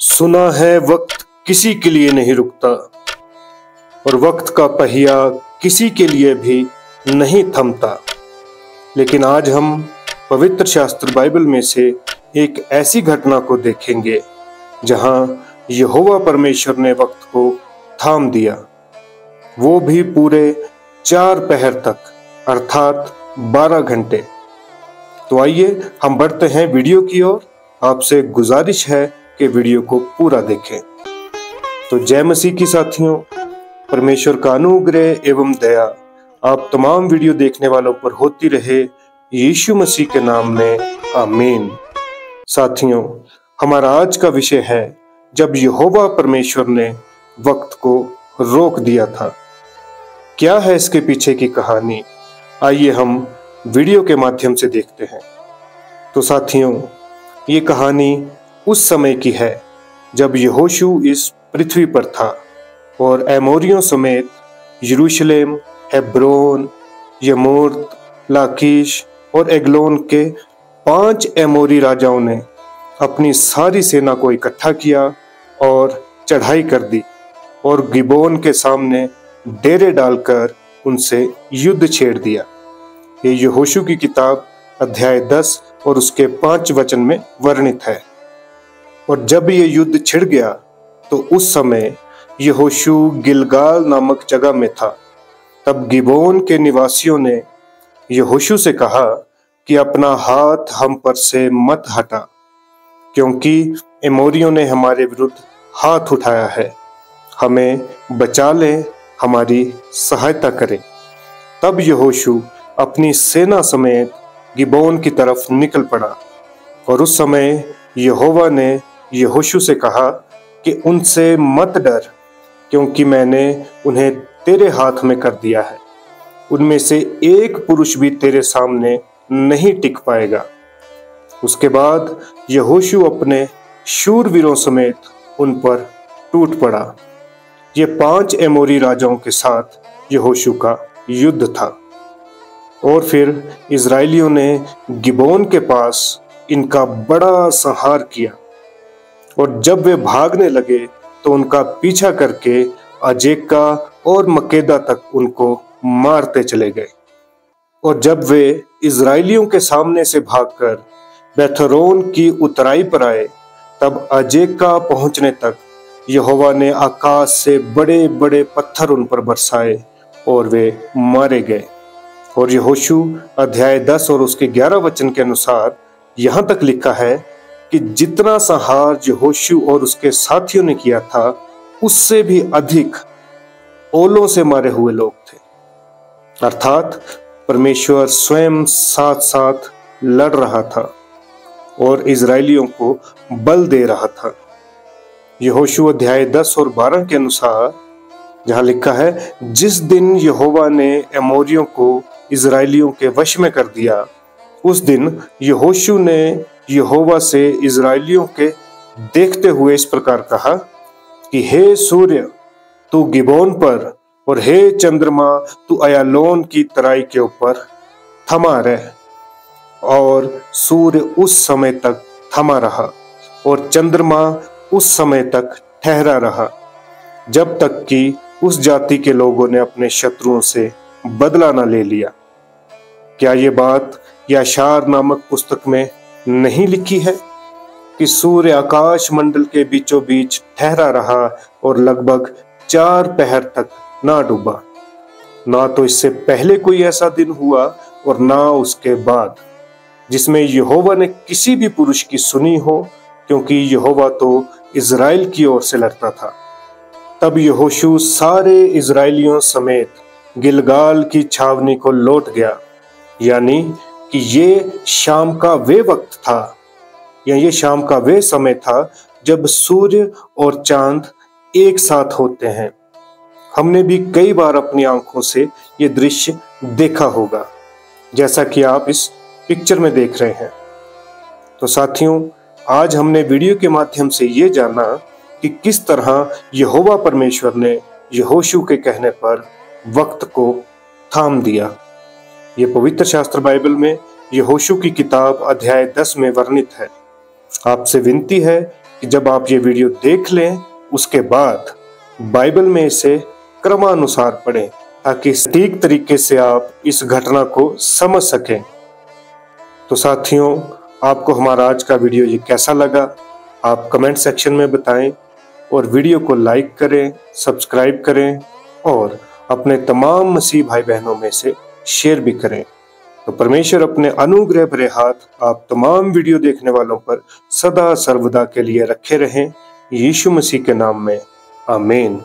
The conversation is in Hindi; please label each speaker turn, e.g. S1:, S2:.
S1: सुना है वक्त किसी के लिए नहीं रुकता, और वक्त का पहिया किसी के लिए भी नहीं थमता। लेकिन आज हम पवित्र शास्त्र बाइबल में से एक ऐसी घटना को देखेंगे, जहाँ यहोवा परमेश्वर ने वक्त को थाम दिया। वो भी पूरे चार पहर तक, अर्थात बारह घंटे। तो आइए हम बढ़ते हैं वीडियो की ओर। आपसे गुजारिश है कि वीडियो को पूरा देखें। तो जय मसीह की साथियों, परमेश्वर का अनुग्रह एवं दया आप तमाम वीडियो देखने वालों पर होती रहे, यीशु मसीह के नाम में, आमीन। साथियों, हमारा आज का विषय है, जब यहोवा परमेश्वर ने वक्त को रोक दिया था। क्या है इसके पीछे की कहानी? आइए हम वीडियो के माध्यम से देखते हैं। तो साथियों, ये कहानी उस समय की है, जब यहोशू इस पृथ्वी पर था और एमोरियों समेत यरूशलेम, हेब्रोन, यमूर्त, लाकीश और एग्लोन के पाँच एमोरी राजाओं ने अपनी सारी सेना को इकट्ठा किया और चढ़ाई कर दी और गिबोन के सामने डेरे डालकर उनसे युद्ध छेड़ दिया। ये यहोशू की किताब अध्याय दस और उसके पाँच वचन में वर्णित है। और जब ये युद्ध छिड़ गया तो उस समय यहोशू गिलगाल नामक जगह में था। तब गिबोन के निवासियों ने यहोशू से कहा कि अपना हाथ हम पर से मत हटा, क्योंकि एमोरियों ने हमारे विरुद्ध हाथ उठाया है। हमें बचा ले, हमारी सहायता करें। तब यहोशू अपनी सेना समेत गिबोन की तरफ़ निकल पड़ा और उस समय यहोवा ने यहोशू से कहा कि उनसे मत डर, क्योंकि मैंने उन्हें तेरे हाथ में कर दिया है। उनमें से एक पुरुष भी तेरे सामने नहीं टिक पाएगा। उसके बाद यहोशू अपने शूरवीरों समेत उन पर टूट पड़ा। ये पाँच एमोरी राजाओं के साथ यहोशू का युद्ध था। और फिर इसराइलियों ने गिबोन के पास इनका बड़ा संहार किया। और जब वे भागने लगे तो उनका पीछा करके अजेका और मकेदा तक उनको मारते चले गए। और जब वे इसराइलियों के सामने से भागकर बेथरोन की उतराई पर आए, तब अजेका पहुँचने तक यहोवा ने आकाश से बड़े बड़े पत्थर उन पर बरसाए और वे मारे गए। और यहोशू अध्याय दस और उसके ग्यारह वचन के अनुसार यहाँ तक लिखा है कि जितना संहार यहोशू और उसके साथियों ने किया था, उससे भी अधिक ओलों से मारे हुए लोग थे। अर्थात, परमेश्वर स्वयं साथ साथ लड़ रहा था और इज़राइलियों को बल दे रहा था। यहोशु अध्याय दस और बारह के अनुसार जहाँ लिखा है, जिस दिन यहोवा ने एमोरियों को इसराइलियों के वश में कर दिया, उस दिन यहोशु ने यहोवा से इसराइलियों के देखते हुए इस प्रकार कहा कि, हे सूर्य, तू गिबोन पर और हे चंद्रमा, तू अयालोन की तराई के ऊपर थमा रह और सूर्य उस समय तक थमा रहा और चंद्रमा उस समय तक ठहरा रहा, जब तक कि उस जाति के लोगों ने अपने शत्रुओं से बदला न ले लिया। क्या ये बात याशार नामक पुस्तक में नहीं लिखी है कि सूर्य आकाश मंडल के बीचों बीच ठहरा रहा और लगभग चार पहर तक ना डूबा। ना तो इससे पहले कोई ऐसा दिन हुआ और ना उसके बाद, जिसमें यहोवा ने किसी भी पुरुष की सुनी हो, क्योंकि यहोवा तो इज़राइल की ओर से लड़ता था। तब यहोशू सारे इज़राइलियों समेत गिलगाल की छावनी को लौट गया, यानी कि ये शाम का वे वक्त था, या ये शाम का वे समय था, जब सूर्य और चाँद एक साथ होते हैं। हमने भी कई बार अपनी आँखों से ये दृश्य देखा होगा, जैसा कि आप इस पिक्चर में देख रहे हैं। तो साथियों, आज हमने वीडियो के माध्यम से ये जाना कि किस तरह यहोवा परमेश्वर ने यहोशू के कहने पर वक्त को थाम दिया। ये पवित्र शास्त्र बाइबल में यहोशू की किताब अध्याय दस में वर्णित है। आपसे विनती है कि जब आप ये वीडियो देख लें, उसके बाद बाइबल में इसे क्रमानुसार पढ़ें, ताकि सटीक तरीके से आप इस घटना को समझ सकें। तो साथियों, आपको हमारा आज का वीडियो ये कैसा लगा? आप कमेंट सेक्शन में बताएँ और वीडियो को लाइक करें, सब्सक्राइब करें और अपने तमाम मसीह भाई बहनों में से शेयर भी करें। तो परमेश्वर अपने अनुग्रह भरे हाथ आप तमाम वीडियो देखने वालों पर सदा सर्वदा के लिए रखे रहें। यीशु मसीह के नाम में, आमीन।